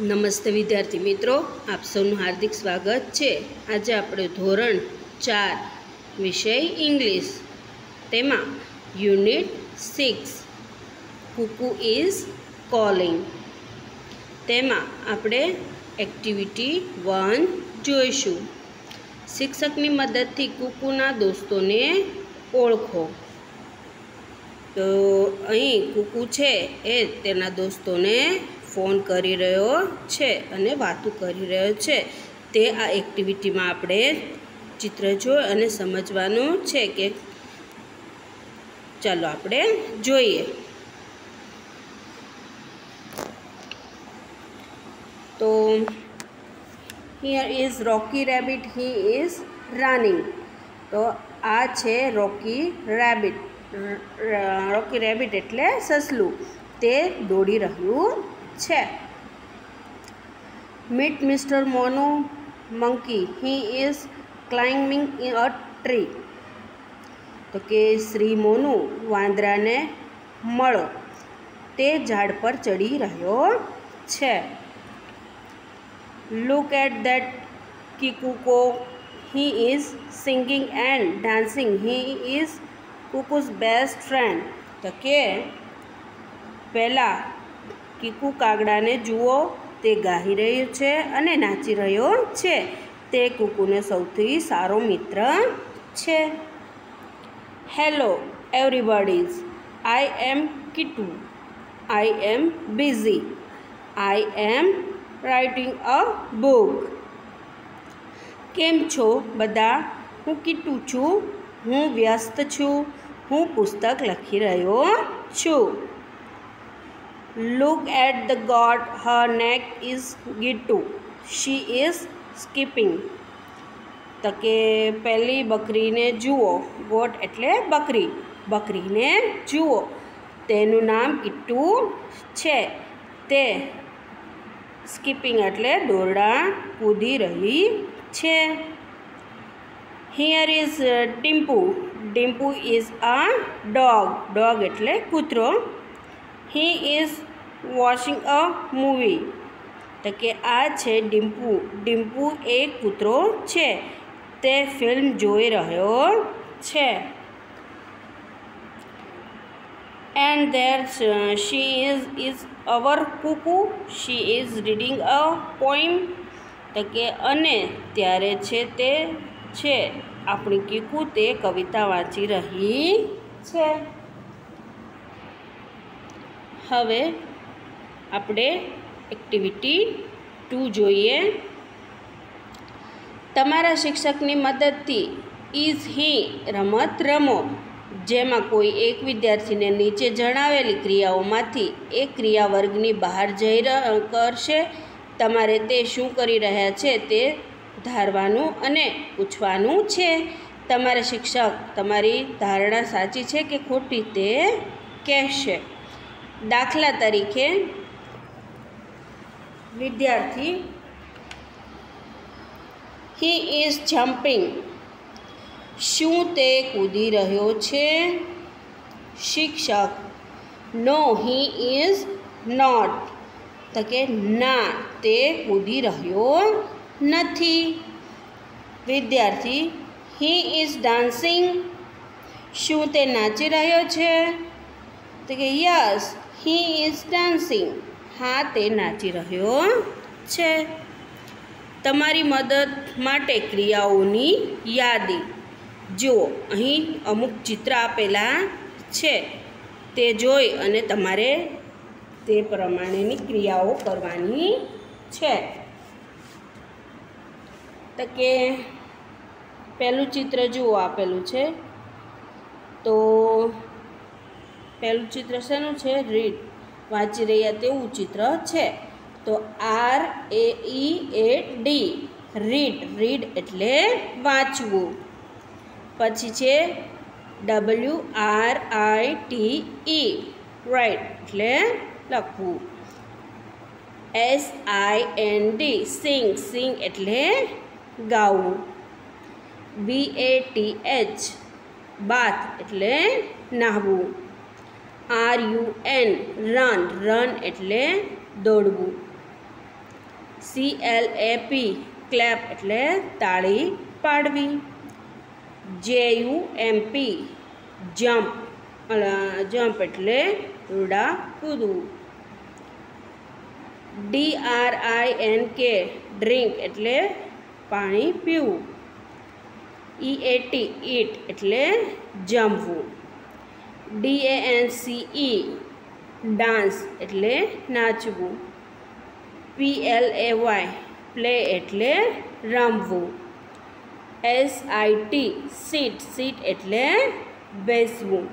નમસ્તે વિદ્યાર્થી મિત્રો, આપ સૌનું હાર્દિક સ્વાગત છે. આજે આપણે ધોરણ ચાર વિષય ઇંગ્લિશ. તેમાં unit six, Kuku is calling. તેમાં આપણે એક્ટિવિટી વન જોઈશું. શિક્ષકની મદદથી કુકુના દોસ્તોને ઓળખો. તો અહીં કુકુ છે એ તેના દોસ્તોને ફોન કરી રહ્યો છે અને વાતો કરી રહ્યો છે. તે આ એક્ટિવિટીમાં આપણે ચિત્ર જોઈ અને સમજવાનું છે કે ચાલો આપણે જોઈએ. તો here is Rocky Rabbit he is running તો આ છે રોકી રેબિટ રોકી રેબિટ એટલે સસલું. તે દોડી રહ્યું છે. Meet Mister Mono Monkey he is climbing in a tree તો કે શ્રી મોનુ, વાંદરાને મળો. તે ઝાડ પર ચડી રહ્યો છે. Look at that Kikuko he is singing and dancing he is Kuku's best friend તો કે, પહેલાં કીકુ કાગડાને જુઓ, તે ગાઈ રહ્યો છે અને નાચી રહ્યો છે. તે કુકુને સૌથી સારો મિત્ર છે. Hello everybody's I am Kitu I am busy I am writing a book કેમ છો બધા? હું કીટુ છું. હું વ્યસ્ત છું. હું પુસ્તક લખી રહ્યો છું. Look at the god, her neck is gittu. She is skipping. તો કે પહેલી બકરીને જુઓ. ગોટ એટલે બકરી. બકરીને જુઓ. તેનું નામ કિટ્ટુ છે. તે સ્કીપિંગ એટલે દોરડા કૂદી રહી છે. Here is Timpu. Dimpu is a dog dog એટલે કૂતરો. He is watching a movie તો કે આ છે ડિમ્પુ. ડિમ્પુ એક કૂતરો છે. તે ફિલ્મ જોઈ રહ્યો છે. And there she is is our Kuku. She is reading a poem તો કે અને ત્યારે છે તે છે. આપણી કીકુ તે કવિતા વાંચી રહી છે. હવે આપણે એક્ટિવિટી ટુ જોઈએ. તમારા શિક્ષકની મદદથી ઇઝ હી રમત રમો, જેમાં કોઈ એક વિદ્યાર્થીને નીચે જણાવેલી ક્રિયાઓમાંથી એક ક્રિયા વર્ગની બહાર જઈ કરશે. તમારે તે શું કરી રહ્યા છે તે ધારવાનું અને પૂછવાનું છે. તમારા શિક્ષક તમારી ધારણા સાચી છે કે ખોટી તે કહેશે. દાખલા તરીકે વિદ્યાર્થી હી ઇઝ જમ્પિંગ શું તે કૂદી રહ્યો છે? શિક્ષક નો હી ઇઝ નોટ તો કે, ના, તે કૂદી રહ્યો નથી. વિદ્યાર્થી હી ઇઝ ડાન્સિંગ શું તે નાચી રહ્યો છે? તો કે યસ હી ઇઝ ડાન્સિંગ હા, તે નાચી રહ્યો છે. તમારી મદદ માટે ક્રિયાઓની યાદી. જુઓ, અહીં અમુક ચિત્ર આપેલા છે. તે જોઈ અને તમારે તે પ્રમાણેની ક્રિયાઓ કરવાની છે. તો કે પહેલું ચિત્ર જુઓ, આપેલું છે. તો પહેલું ચિત્ર શેનું છે? રીડ. વાંચી રહ્યા તેવું ચિત્ર છે. તો R A E A D read read એટલે વાંચવું. પછી છે W R I T E write એટલે લખવું. S I N D sing sing એટલે ગાવું. B A T H bath એટલે નાહવું. R U N run run એટલે દોડવું. C L A P clap એટલે તાળી પાડવી. J U M P jump jump એટલે રૂડા કૂદવું. D R I N K drink એટલે પાણી પીવું. ઈ એ ટી ઈટ એટલે જમવું. D A N C E dance એટલે નાચવું. P L A Y play એટલે રમવું. S I T sit sit એટલે બેસવું.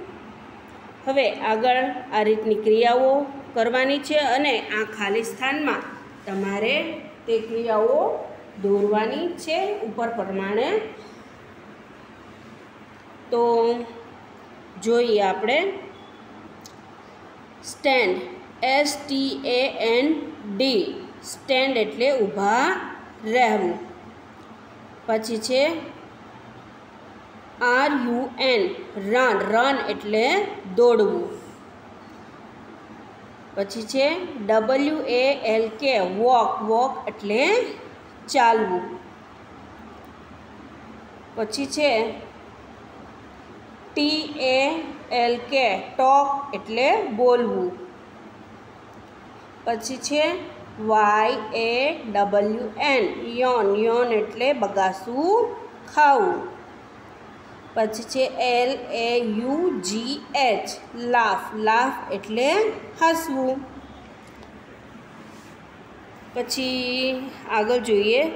હવે આગળ આ રીતની ક્રિયાઓ કરવાની છે અને આ ખાલી સ્થાનમાં તમારે તે ક્રિયાઓ દોરવાની છે ઉપર પ્રમાણે. તો જોઈએ આપણે. Stand S T A N D stand એટલે ઊભા રહેવું. પછી છે R U N run run એટલે દોડવું. પછી છે W A L K walk walk એટલે ચાલવું. પછી છે T A L K talk એટલે બોલવું. પછી છે Y A W N, yawn yawn એટલે બગાસું ખાવું. પછી છે L A U G H, laugh laugh એટલે હસવું. પછી આગળ જોઈએ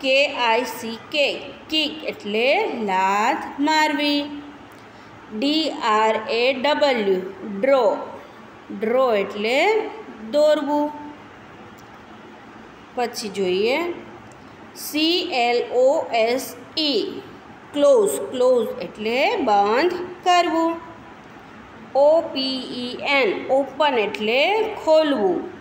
કે આઈ સી કે કિક એટલે લાત મારવી. D R A W draw draw એટલે દોરવું. પછી જોઈએ. C L O S E close close એટલે બંધ કરવું. ઓ પી ઈ એન ઓપન એટલે ખોલવું.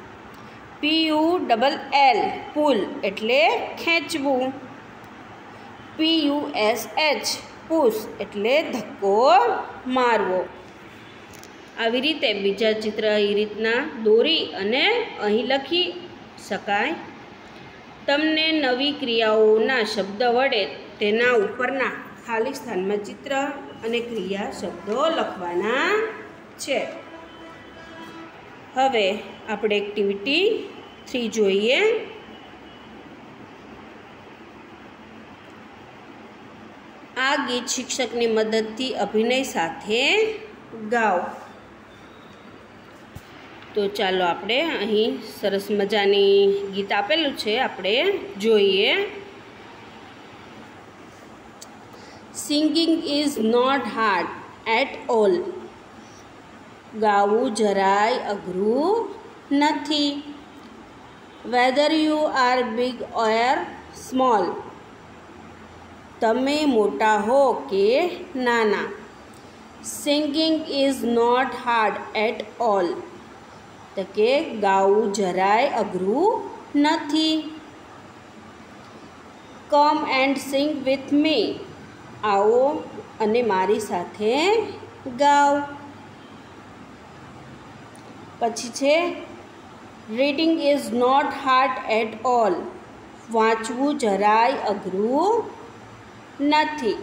P U double L pull એટલે ખેંચવું. P U S H push એટલે ધક્કો મારવો. આવી રીતે બીજા ચિત્ર એ રીતના દોરી અને અહીં લખી શકાય. તમને નવી ક્રિયાઓના શબ્દ વડે તેના ઉપરના ખાલી સ્થાનમાં ચિત્ર અને ક્રિયા શબ્દો લખવાના છે. હવે આપણે એક્ટિવિટી થ્રી જોઈએ. આ ગીત શિક્ષકની મદદથી અભિનય સાથે ગાઓ. તો ચાલો આપણે અહીં સરસ મજાની ગીત આપેલું છે, આપણે જોઈએ. Singing is not hard at all ગાવું જરાય અઘરું નથી. Whether you are big or small તમે મોટા હો કે નાના singing is not hard at all તો કે ગાવું જરાય અઘરું નથી. Come and sing with me આવો અને મારી સાથે ગાઓ પછી છે reading is not hard at all વાંચવું જરાય અઘરું નથી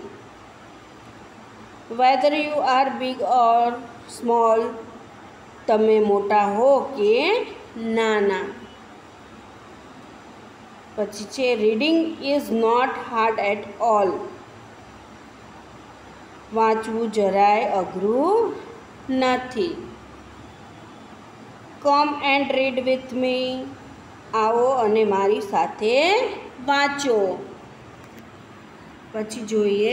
whether you are big or small તમે મોટા હો કે નાના પછી છે reading is not hard at all વાંચવું જરાય અઘરું નથી come and read with me આવો અને મારી સાથે વાંચો. પછી જોઈએ.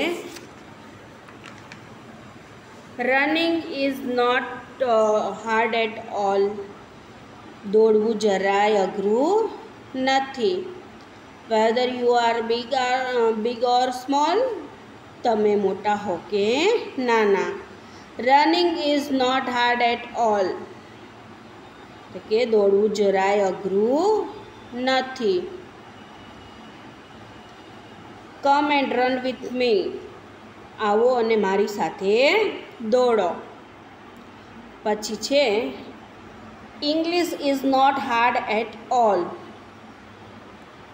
Running is not hard at all દોડવું જરાય અઘરું નથી. Whether you are big are big or small તમે મોટા હો કે નાના. Running is not hard at all તો કે દોડવું જરાય અઘરું નથી. Come and run with me આવો અને મારી સાથે દોડો. પછી છે English is not hard at all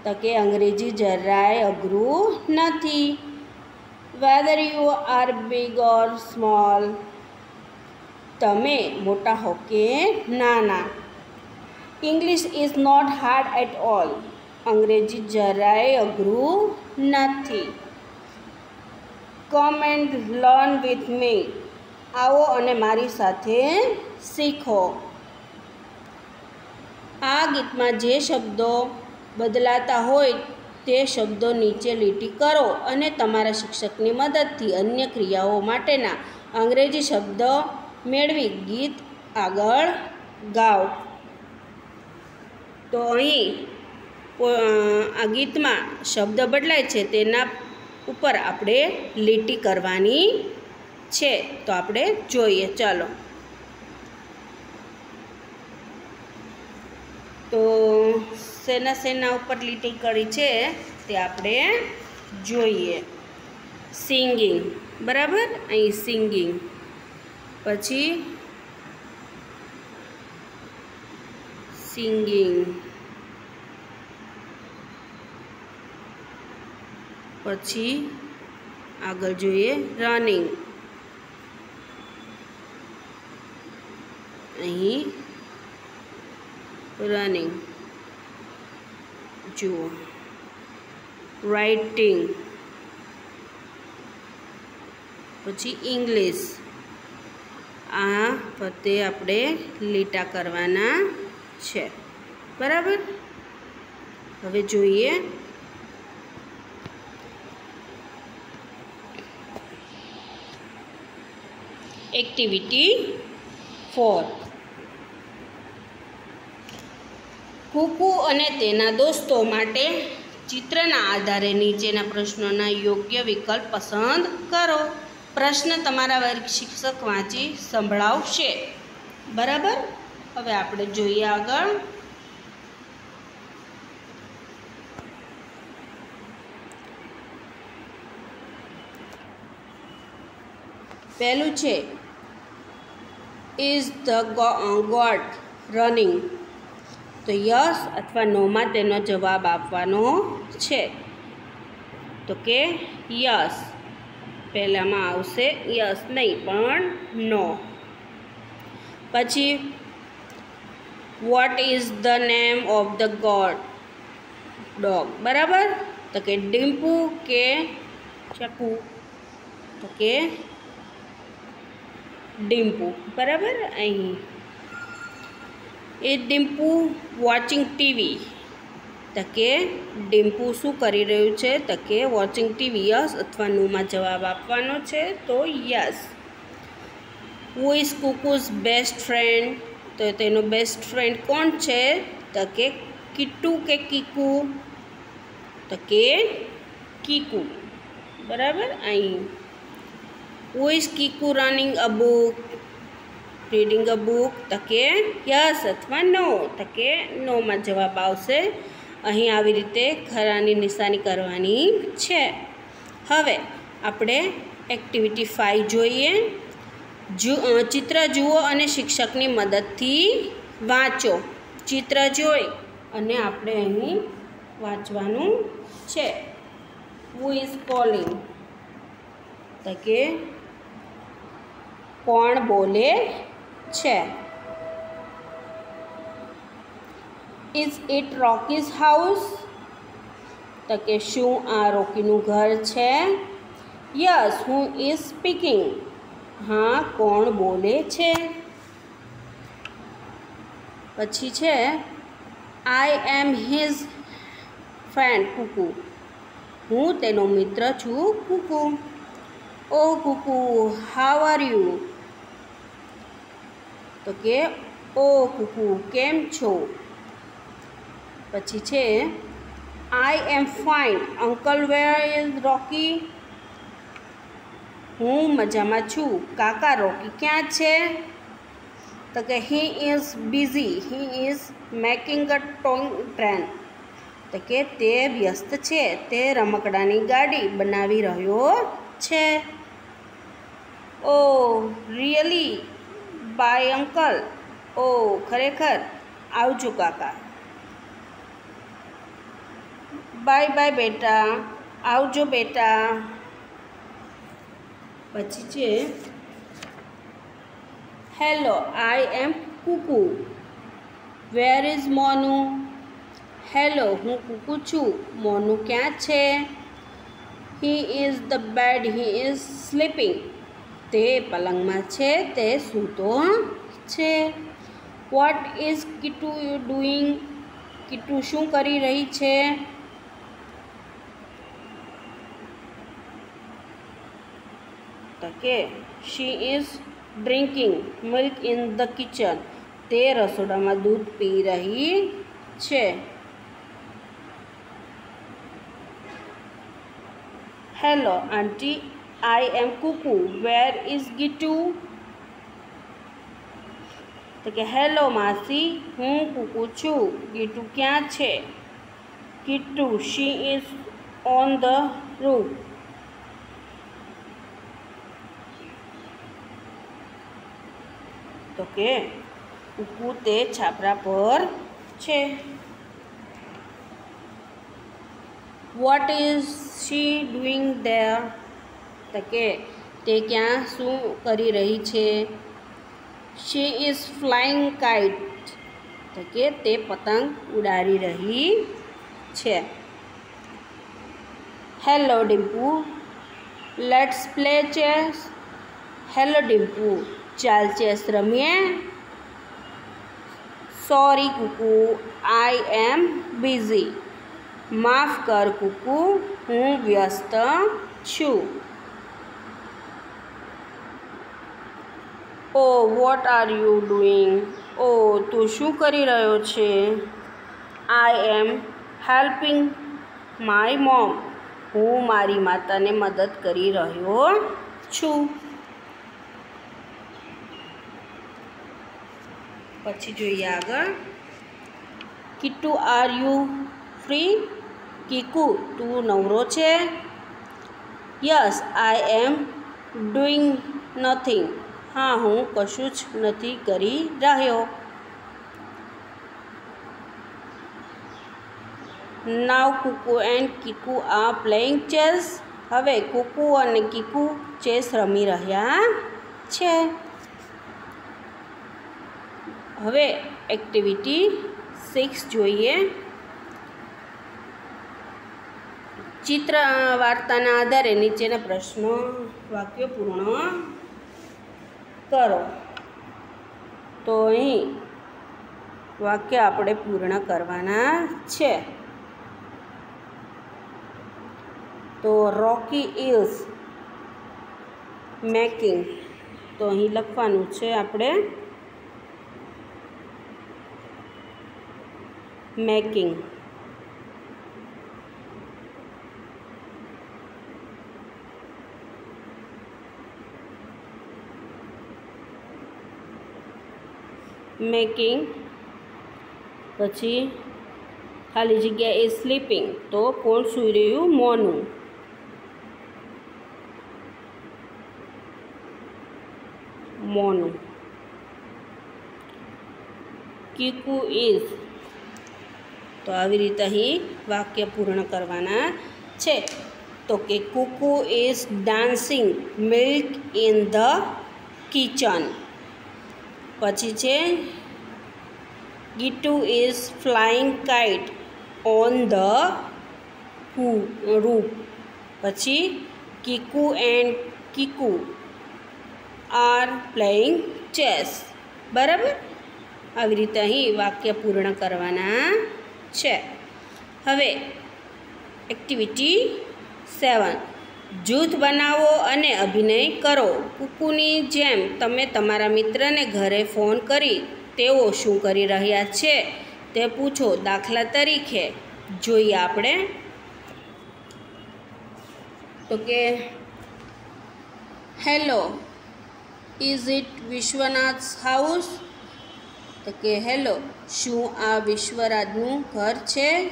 તો કે અંગ્રેજી જરાય અઘરું નથી. Whether you are big or small તમે મોટા હો કે નાના. English is not hard at all અંગ્રેજી જરાય અઘરું નથી. Come and learn with me આવો અને મારી સાથે શીખો. આ ગીતમાં જે શબ્દો બદલાતા હોય તે શબ્દો નીચે લીટી કરો અને તમારા શિક્ષકની મદદથી અન્ય ક્રિયાઓ માટેના અંગ્રેજી શબ્દ મેળવી ગીત આગળ ગાઓ. તો અહીં આ ગીતમાં શબ્દ બદલાય છે તેના ઉપર આપણે લીટી કરવાની છે. તો આપણે જોઈએ, ચાલો. તો શેના શેના ઉપર લીટી કરી છે તે આપણે જોઈએ. સિંગિંગ, બરાબર? અહીં સિંગિંગ. પછી સિંગિંગ પછી આગળ જોઈએ રનિંગ અહીં રનિંગ જુઓ. રાઇટિંગ પછી ઇંગ્લિશ આ ફતે આપણે લીટા કરવાના છે. બરાબર? હવે જોઈએ. એક્ટિવિટી ફોર કુકુ અને તેના દોસ્તો માટે ચિત્રના આધારે નીચેના પ્રશ્નોના યોગ્ય વિકલ્પ પસંદ કરો. પ્રશ્ન તમારા વર્ગ શિક્ષક વાંચી સંભળાવશે. બરાબર? હવે આપણે જોઈએ આગળ. પહેલું છે ઇઝ ધ ગોડ રનિંગ તો યસ અથવા નોમાં તેનો જવાબ આપવાનો છે. તો કે યસ. પહેલાંમાં આવશે યસ નહીં, પણ નો પછી what is the name of the god dog બરાબર? તો કે ડિમ્પુ કે ચકુ. તો કે ડિમ્પુ. બરાબર? અહીં. એ ડિમ્પુ વોચિંગ ટીવી તો કે ડિમ્પુ શું કરી રહ્યું છે? તો કે વોચિંગ ટીવી યસ અથવા નુમાં જવાબ આપવાનો છે તો yes who is Kuku's best friend તો તેનો બેસ્ટ ફ્રેન્ડ કોણ છે? તો કે કિટ્ટુ કે કીકુ? તો કે કીકુ. બરાબર? અહીં. Who is Kiku running a book reading a book તો કે યસ અથવા નો તો કે નોમાં જવાબ આવશે. અહીં આવી રીતે ખરાની નિશાની કરવાની છે. હવે આપણે એક્ટિવિટી ફાઇવ જોઈએ. જુ ચિત્ર જુઓ અને શિક્ષકની મદદથી વાંચો. ચિત્ર જોઈ અને આપણે અહીં વાંચવાનું છે. હુ ઇઝ કોલિંગ તો કે, કોણ બોલે છે? ઇઝ ઇટ રોકીઝ હાઉસ તો કે, શું આ રોકીનું ઘર છે? યસ હું ઇઝ સ્પીકિંગ હા, કોણ બોલે છે? પછી છે આઈ એમ હિઝ ફ્રેન્ડ કુકુ. હું તેનો મિત્ર છું, કુકુ. ઓ, કુકુ હાવ આર યુ તો કે, ઓ, કુકુ, કેમ છો? પછી છે I am fine uncle where is Rocky હું મજામાં છું. કાકા રોકી ક્યાં છે? તો કે he is busy. He is making a tong train. તો કે તે વ્યસ્ત છે. તે રમકડાની ગાડી બનાવી રહ્યો છે. Oh, really? Bye uncle. ઓ, ખરેખર? આવજો કાકા. બાય બાય બેટા. આવજો બેટા. પછી છે hello I am Kuku. Where is Monu? Hello હું કુકુ છું. મોનુ ક્યાં છે? He is the bed he is sleeping તે પલંગમાં છે, તે સૂતો છે. What is Kitu doing Kitu શું કરી રહી છે? તો કે she is drinking milk in the kitchen તે રસોડામાં દૂધ પી રહી છે. Hello aunty I am Kuku where is Gitu તો કે હેલો માસી હું કુકુ છું. ગીટુ ક્યાં છે? Gitu she is on the roof તો કે કુકુ તે છાપરા પર છે. What is she doing there તો કે તે ક્યાં શું કરી રહી છે? શી ઇઝ ફ્લાઇંગ કાઇટ તો કે તે પતંગ ઉડાડી રહી છે. Hello Dimpu let's play chess hello Dimpu ચાલ ચેસ રમીએ. Sorry Kuku. I am busy માફ કર, કુકુ. હું વ્યસ્ત છું. Oh what are you doing ઓ, તું શું કરી રહ્યો છે? I am helping my mom હું મારી માતાને મદદ કરી રહ્યો છું. પછી જોઈએ આગળ. Kittu, are you free? Kiku, તું નવરો છે? Yes, I am doing nothing. હા, હું કશું જ નથી કરી રહ્યો. નાવ કુકુ એન્ડ કીકુ આ પ્લેઇંગ ચેસ. હવે કુકુ અને કીકુ ચેસ રમી રહ્યા છે. હવે એક્ટિવિટી સિક્સ જોઈએ. ચિત્ર વાર્તાના આધારે નીચેના પ્રશ્નો, વાક્યો પૂર્ણ કરો. તો અહીં વાક્ય આપણે પૂર્ણ કરવાના છે. તો રોકી ઇઝ મેકિંગ. તો અહીં લખવાનું છે આપણે મેકિંગ મેકિંગ પછી ખાલી જગ્યા એ સ્લીપિંગ તો કોણ સૂઈ રહ્યું? મોનું. મોનું. કીકુ ઇઝ તો આવી રીતે અહીં વાક્ય પૂર્ણ કરવાના છે. તો કે Kuku is dancing milk in the kitchen પછી છે, Gitu is flying kite on the roof પછી Kiku and Kiku are playing chess બરાબર? આવી રીતે અહીં વાક્ય પૂર્ણ કરવાના છે. હવે એક્ટિવિટી સેવન જૂથ બનાવો અને અભિનય કરો. કુકુની જેમ તમે તમારા મિત્રને ઘરે ફોન કરી તેઓ શું કરી રહ્યા છે તે પૂછો દાખલા તરીકે. જોઈએ આપણે. તો કે hello is it Vishwanath house તો કે, હેલો, શું આ વિશ્વરાજનું ઘર છે?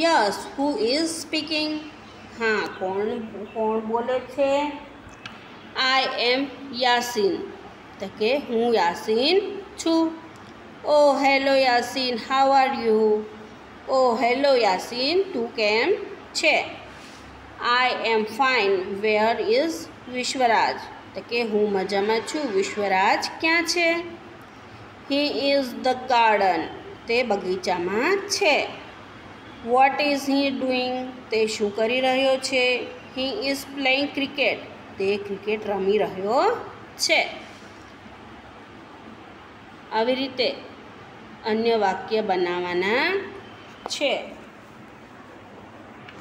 Yes, who is speaking. હા, કોણ કોણ બોલે છે? આઈ એમ યાસીન. તો કે, હું યાસીન છું? ઓ hello Yasin, how are you? Oh hello Yasin, તું કેમ છે? I am fine, where is Vishwaraj. તો કે, હું મજામાં છું, વિશ્વરાજ ક્યાં છે? હી ઇઝ ધ ગાર્ડન તે બગીચામાં છે. વોટ ઇઝ હી ડુઈંગ તે શું કરી રહ્યો છે? હી ઇઝ પ્લેઇંગ ક્રિકેટ તે ક્રિકેટ રમી રહ્યો છે. આવી રીતે અન્ય વાક્ય બનાવવાના છે.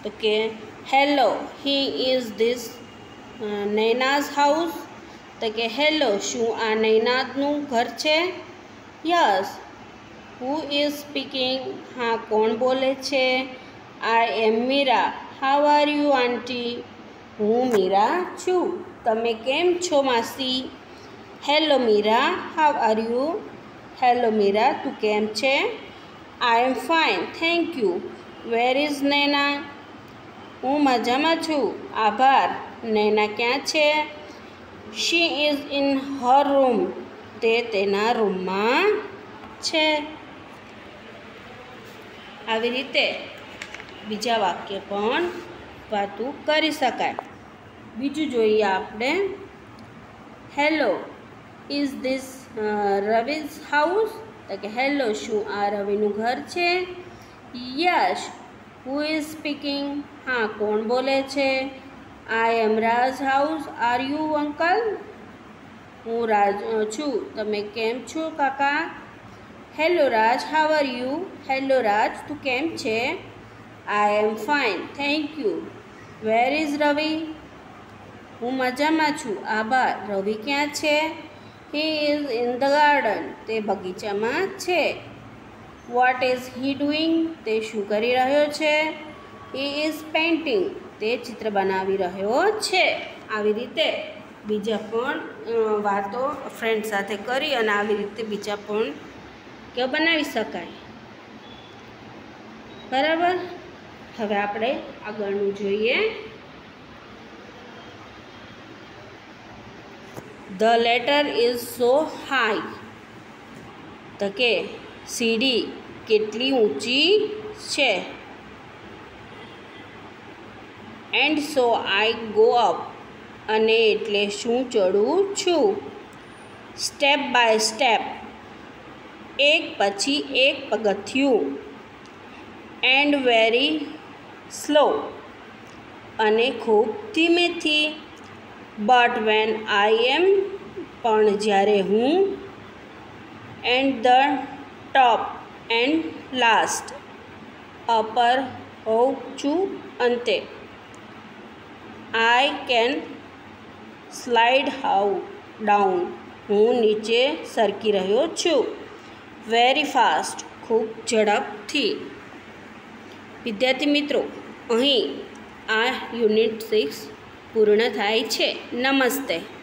તો કે hello he is this Naina's house તો કે હેલો શું આ નૈનાદનું ઘર છે? યસ. હુ ઇઝ સ્પીકિંગ હા, કોણ બોલે છે? I am Meera how are you aunty હું મીરા છું. તમે કેમ છો, માસી? Hello Meera how are you hello Meera તું કેમ છે? I am fine thank you where is Naina હું મજામાં છું. આભાર. નૈના ક્યાં છે? She is in her room તે તેના રૂમમાં છે. આવી રીતે બીજા વાક્ય પણ વાતું કરી શકાય. બીજું જોઈએ આપણે. Hello is this Ravi's house તો કે હેલો શું આ રવિનું ઘર છે? યશ હુ ઇઝ સ્પીકિંગ હા, કોણ બોલે છે? I am Raj how are you uncle હું રાજ છું. તમે કેમ છો, કાકા? Hello Raj how are you hello Raj તું કેમ છે? I am fine thank you where is Ravi હું મજામાં છું. આભાર. રવિ ક્યાં છે? He is in the garden તે બગીચામાં છે. વોટ ઇઝ હી ડુઈંગ તે શું કરી રહ્યો છે? હી ઇઝ પેઇન્ટિંગ તે ચિત્ર બનાવી રહ્યો છે. આવી રીતે. બીજા પણ વાતો ફ્રેન્ડ સાથે કરી અને આવી રીતે બીજા પણ કે બનાવી શકાય. બરાબર? હવે આપણે આગળનું જોઈએ. The ladder is so high તો કે સીડી કેટલી ઊંચી છે? And so I go up અને એટલે શું ચડું છું? સ્ટેપ બાય સ્ટેપ એક પછી એક પગથિયું. એન્ડ વેરી સ્લો અને ખૂબ ધીમેથી. બટ વેન આઈ એમ પણ જ્યારે હું. And the top and last upper હોઉં છું અંતે. I can slide how down. હું નીચે સરકી રહ્યો છું. Very fast. ખૂબ ઝડપથી. વિદ્યાર્થી મિત્રો, અહીં આ યુનિટ સિક્સ પૂર્ણ થાય છે. નમસ્તે.